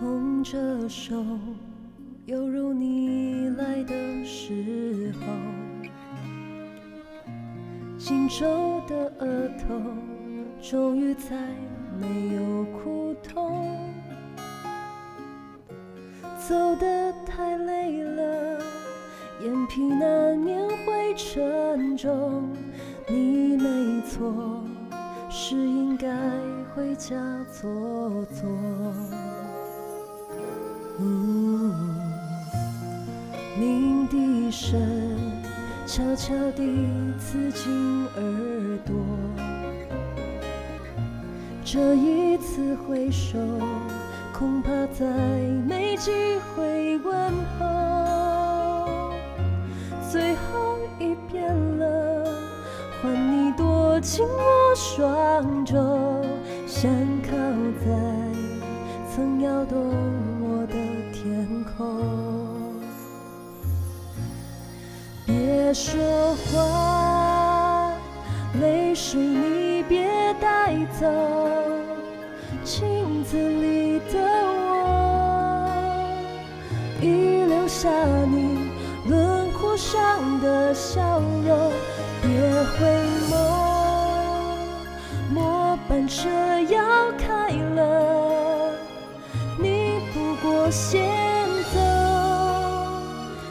空着手，犹如你来的时候，紧皱的额头终于再没有苦痛。走得太累了，眼皮难免会沉重。你没错，是应该回家坐坐。呜鸣笛声悄悄地刺进耳朵，这一次回首，恐怕再没机会问候。最后一遍了，换你躲进我双肘，想靠在曾摇动别说话，泪水你别带走，镜子里的我，已留下你轮廓上的笑容。别回眸，末班车要开了，你不过先走。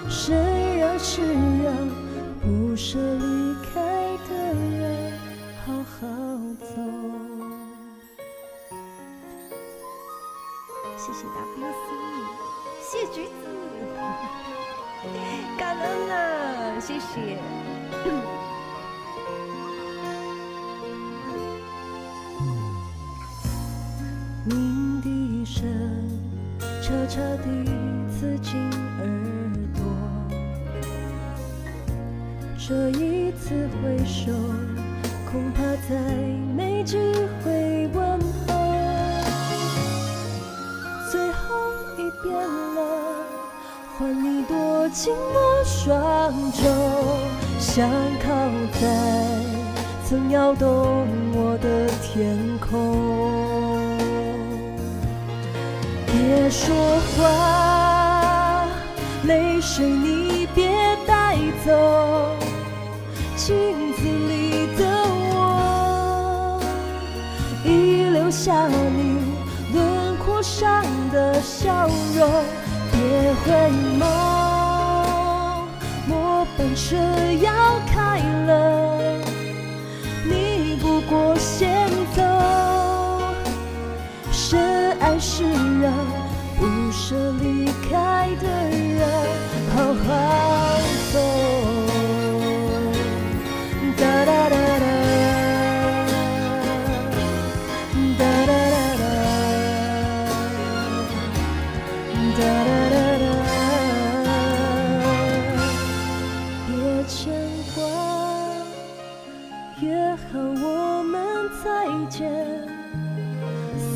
谁让是让不舍离开的人好好走。谢谢 WC，谢橘子，感恩啊，谢谢。鸣笛声悄悄地刺进耳这一次回首，恐怕再没机会问候。最后一遍了，换你躲进我双肘，想靠在曾摇动我的天空。别说话，泪水你别带走，镜子里的我，已留下你轮廓上的笑容。别回眸，末班车要开了，你不过先走。深爱是让不舍离开的人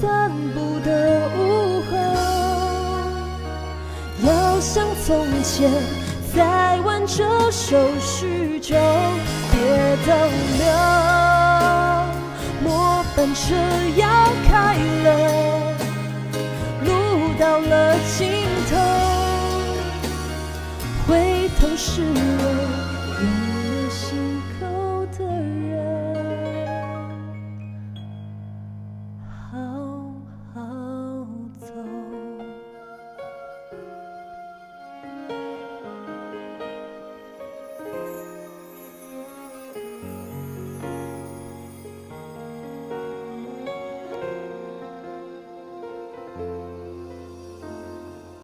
散步的午后，要像从前再挽这首叙旧，别逗留，末班车要开了，路到了尽。